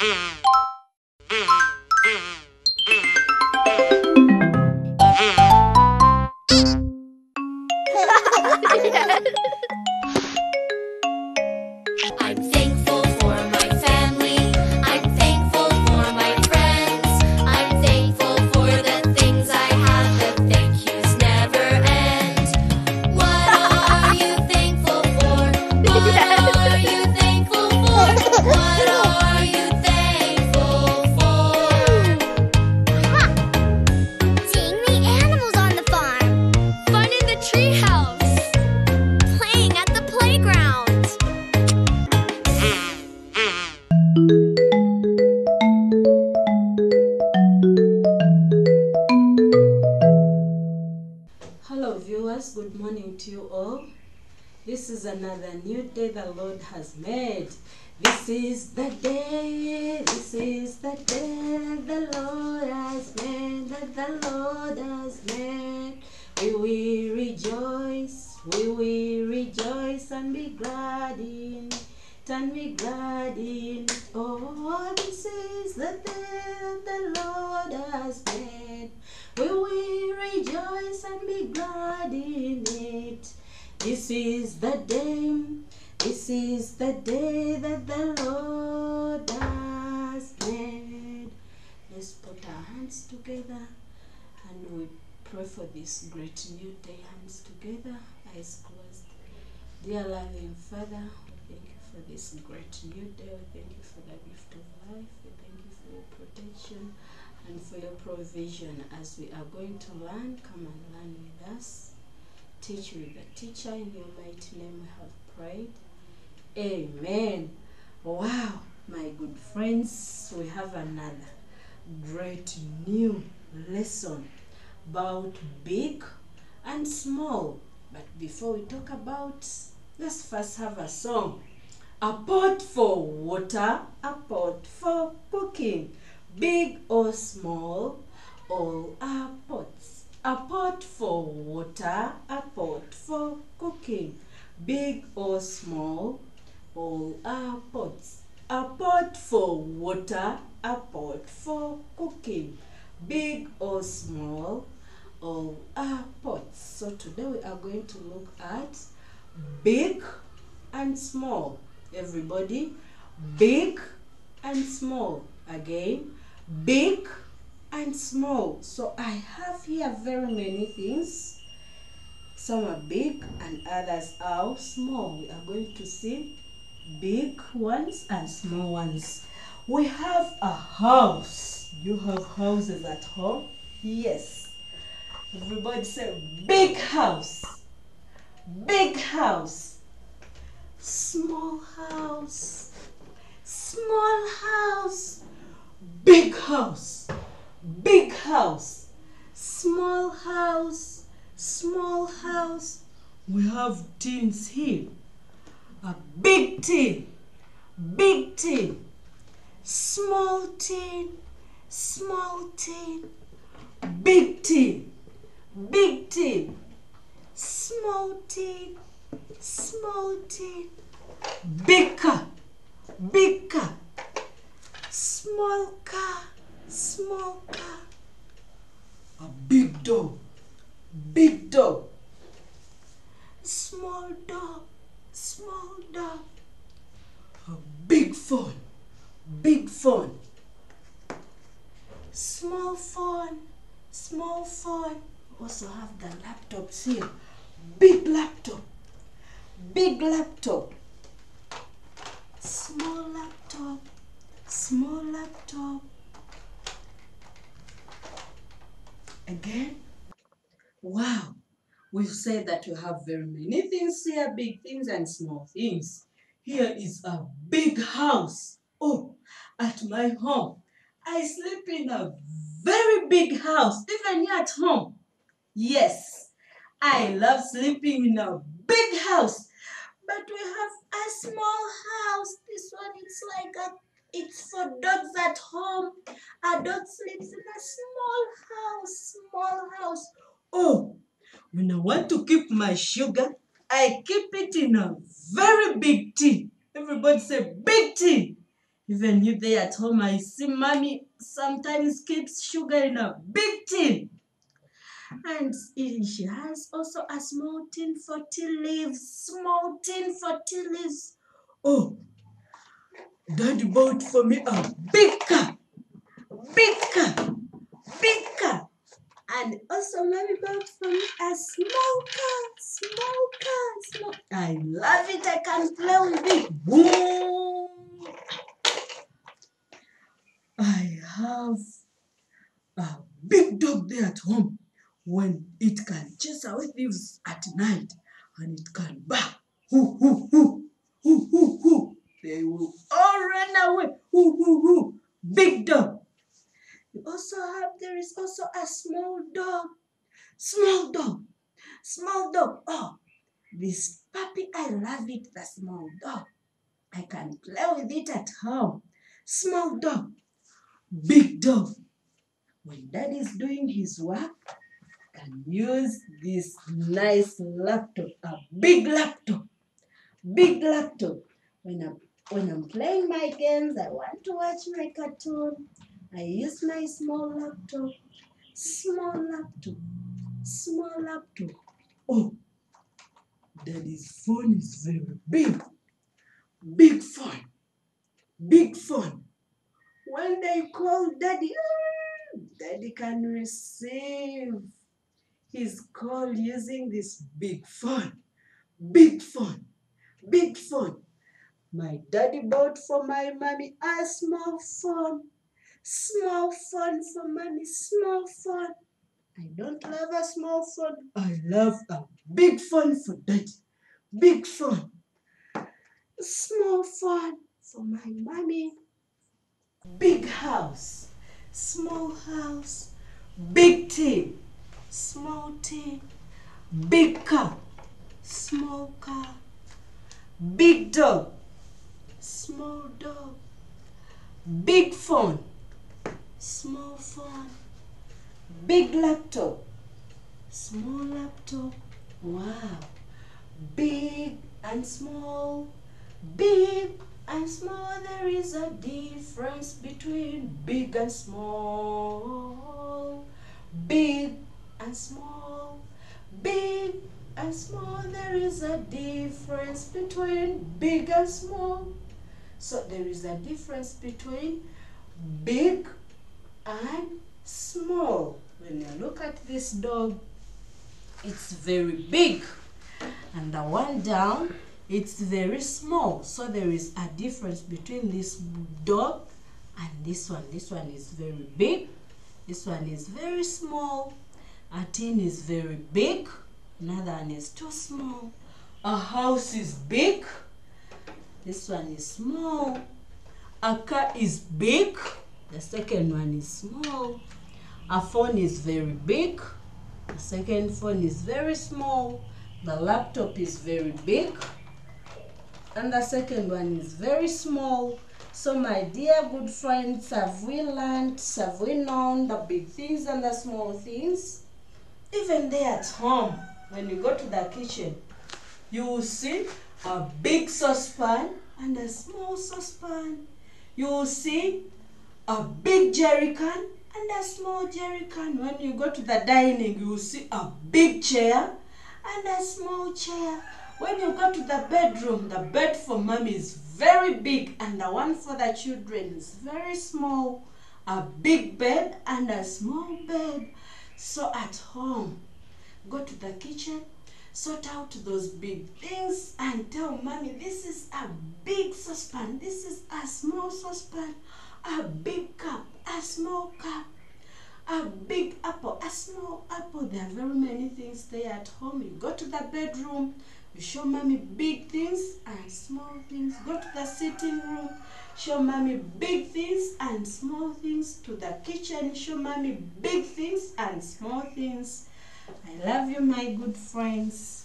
Mm-hmm. Another new day the Lord has made. This is the day, this is the day the Lord has made, that the Lord has made. We will rejoice, we will rejoice and be glad in it, and be glad in it. Oh, this is the day that the Lord has made. We will rejoice and be glad in it. This is the day, this is the day that the Lord has made. Let's put our hands together and we pray for this great new day. Hands together, eyes closed. Dear loving Father, we thank you for this great new day. We thank you for the gift of life. We thank you for your protection and for your provision as we are going to learn. Come and learn with us. Teach the teacher. In your mighty name we have prayed. Amen. Wow, my good friends, we have another great new lesson about big and small. But before we talk about, let's first have a song. A pot for water, a pot for cooking. Big or small, all are pots. A pot for water, a pot for cooking. Big or small, all are pots. A pot for water, a pot for cooking. Big or small, all are pots. So today we are going to look at big and small. Everybody, big and small. Again, big and small. So I have here very many things. Some are big and others are small. We are going to see big ones and small ones. We have a house. You have houses at home? Yes. Everybody say big house. Big house. Small house. Small house. Big house. Big house. Small house. Small house. We have tins here. A big tin. Big tin. Small tin. Small tin. Big tin. Big tin. Small tin. Small tin. Big car. Big car. Small car. A big dog. Big dog. Small dog. Small dog. A big phone. Big phone. Small phone. Small phone. Also have the laptops here. Big laptop. Big laptop. Small laptop. Small laptop. Again. Wow. We've said that you have very many things here, big things and small things. Here is a big house. Oh, at my home. I sleep in a very big house, even here at home. Yes, I love sleeping in a big house. But we have a small house. This one it's like a it's for dogs at home. A dog sleeps in a small house, small house. Oh, when I want to keep my sugar, I keep it in a very big tin. Everybody say big tin. Even you there at home, I see mommy sometimes keeps sugar in a big tin. And she has also a small tin for tea leaves, small tin for tea leaves. Oh, daddy bought for me a big cup, big cup, big cup. And also mommy bought for me a small car, small car, small. I love it. I can play with it. Boom. I have a big dog there at home. When it can chase away thieves at night and it can bark, hoo, hoo, hoo, hoo, hoo. They will all run away. Hoo, hoo, hoo. Big dog. You also have, there is also a small dog. Small dog. Small dog. Oh, this puppy, I love it, the small dog. I can play with it at home. Small dog. Big dog. When dad is doing his work, can use this nice laptop, a big laptop, big laptop. When I'm when I'm playing my games, I want to watch my cartoon. I use my small laptop, small laptop, small laptop. Oh, daddy's phone is very big, big phone, big phone. When they call daddy, ah, daddy can receive his call using this big phone, big phone, big phone. My daddy bought for my mommy a small phone, small phone for mommy, small phone. I don't love a small phone. I love a big phone for daddy, big phone. Small phone for my mommy. Big house, small house, big tea, small tea, big car, small car, big dog, small dog, big phone, small phone, big laptop, small laptop. Wow, big and small, big and small. There is a difference between big and small, big and small, big and small. There is a difference between big and small. So there is a difference between big and small. When you look at this dog, it's very big. And the one down, it's very small. So there is a difference between this dog and this one. This one is very big. This one is very small. A tin is very big. Another one is too small. A house is big. This one is small. A car is big. The second one is small. A phone is very big. The second phone is very small. The laptop is very big. And the second one is very small. So, my dear good friends, have we learned, have we known the big things and the small things? Even there at home, when you go to the kitchen, you will see a big saucepan and a small saucepan. You will see a big jerry can and a small jerry can. When you go to the dining, you will see a big chair and a small chair. When you go to the bedroom, the bed for mommy is very big and the one for the children is very small. A big bed and a small bed. So at home, go to the kitchen, sort out those big things and tell mommy this is a big saucepan, this is a small saucepan, a big cup, a small cup, a big apple, a small apple. There are very many things there at home. You go to the bedroom, you show mommy big things and small things. Go to the sitting room, show mommy big things and small things. To the kitchen, show mommy big things and small things. I love you, my good friends.